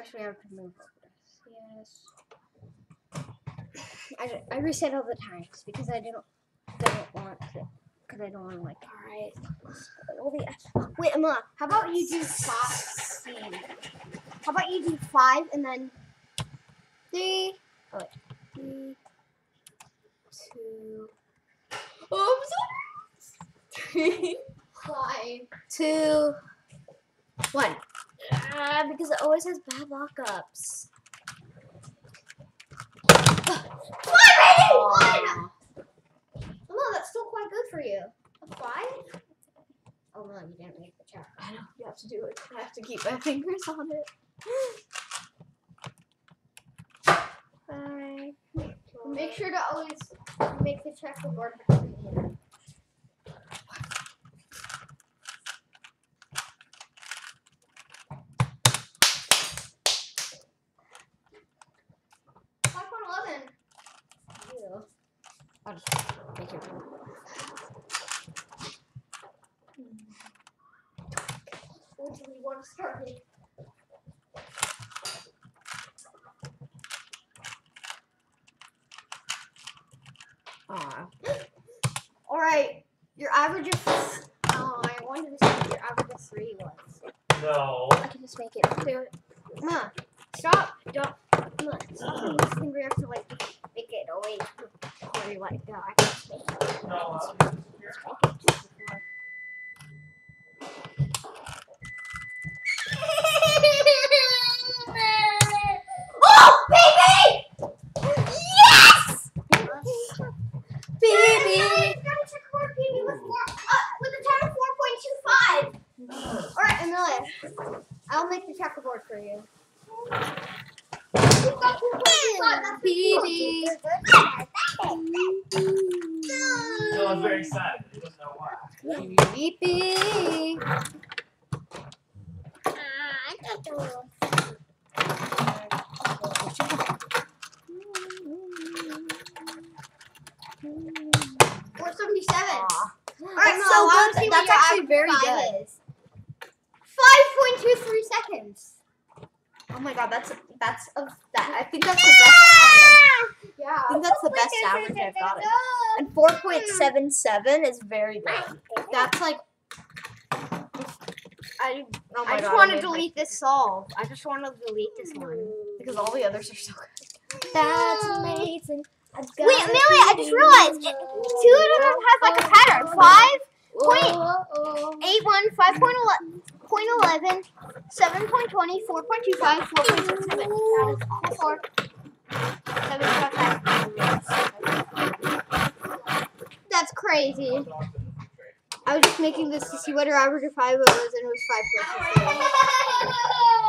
Actually, I to move over. Yes. I, I reset all the times because I don't don't want to. Because I don't want to like. Alright. All the, wait, Emma. How about you do five? How about you do five and then three? Oh, wait. Three, two, I'm sorry. five. Two. One. Ah, because it always has bad lockups. Baby! One! Oh, no, that's still quite good for you. A five? Oh, no, you didn't make the check. I know you have to do it. I have to keep my fingers on it. Five. Make sure to always make the checkerboard between you. Five point eleven. You. I'll just make it. Where do we want to start it? Aw. All right, your average of. Oh, I wanted to see what your average of three was. No. I can just make it. Do it. Come on. Stop. Don't. Come on. Stop doing this thing where have to like make it away. Or you like that. I can just make it. No. Just uh, make it just before. oh, baby! Yes! Baby! Got a checkerboard baby with four, uh, with a time of 4.25. All right, Amelia. I'll make the checkerboard for you. You've got 4.25, that's Baby. No, I'm very excited. He doesn't know why. Baby. Four seventy-seven. Aw. All right, That's so so let's good. see That's actually very good. is. Five point two three seconds. Oh my god, that's that's a, that. I think that's the best average. Yeah. I think that's the best average I've gotten. And four point seven seven is very good. That's like. I, Oh, oh my I just god, want to my- delete this solve. I just want to delete this one. because all the others are so good. That's amazing. Wait, Amelia, I just realized it, two of them have like a pattern. Five point eight one, five point eleven, point eleven, seven point twenty, four point two five, four point six seven. That is all four. Seven five five. That's I was just making this to see what her average of five was, and it was five point two.